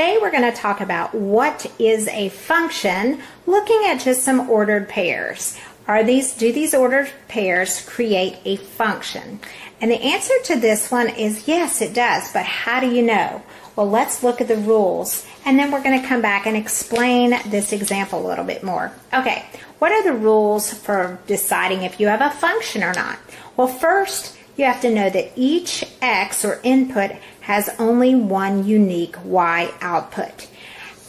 Today we're going to talk about what is a function, looking at just some ordered pairs. Are these do these ordered pairs create a function? And the answer to this one is yes, it does. But how do you know? Well, let's look at the rules and then we're going to come back and explain this example a little bit more. Okay, what are the rules for deciding if you have a function or not? Well, first, you have to know that each x or input has only one unique y output.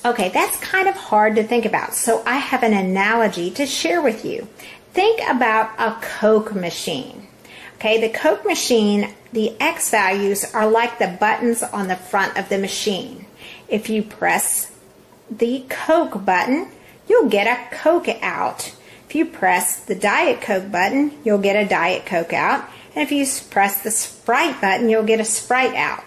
Okay, that's kind of hard to think about, so I have an analogy to share with you. Think about a Coke machine. Okay, the Coke machine, the X values are like the buttons on the front of the machine. If you press the Coke button, you'll get a Coke out. If you press the Diet Coke button, you'll get a Diet Coke out. And if you press the Sprite button, you'll get a Sprite out.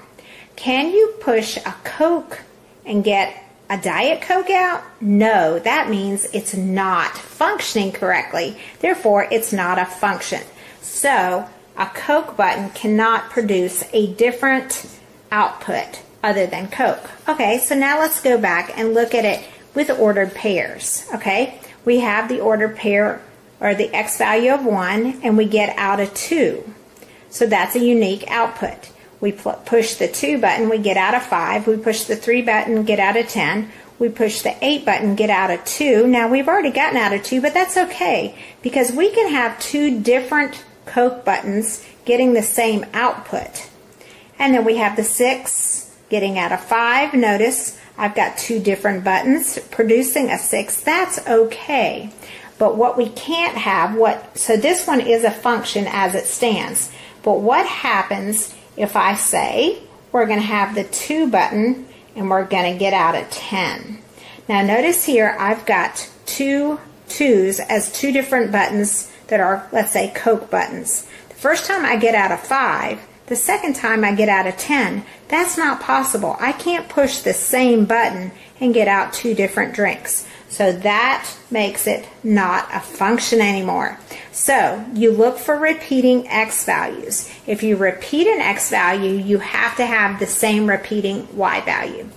Can you push a Coke and get a Diet Coke out? No, that means it's not functioning correctly. Therefore, it's not a function. So, a Coke button cannot produce a different output other than Coke. Okay, so now let's go back and look at it with ordered pairs. Okay, we have the ordered pair or the x value of 1 and we get out a 2. So that's a unique output. We push the 2 button, we get out a 5. We push the 3 button, get out a 10. We push the 8 button, get out a 2. Now we've already gotten out a 2, but that's okay because we can have two different Coke buttons getting the same output. And then we have the 6 getting out a 5. Notice I've got two different buttons producing a 6. That's okay. But what we can't have, what so this one is a function as it stands. But what happens if I say we're going to have the 2 button and we're going to get out a 10? Now notice here I've got two twos as two different buttons that are, let's say, Coke buttons. The first time I get out a 5, the second time I get out a 10, that's not possible. I can't push the same button and get out two different drinks. So that makes it not a function anymore. So you look for repeating x values. If you repeat an x value, you have to have the same repeating y value.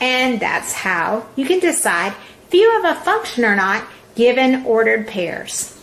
And that's how you can decide if you have a function or not given ordered pairs.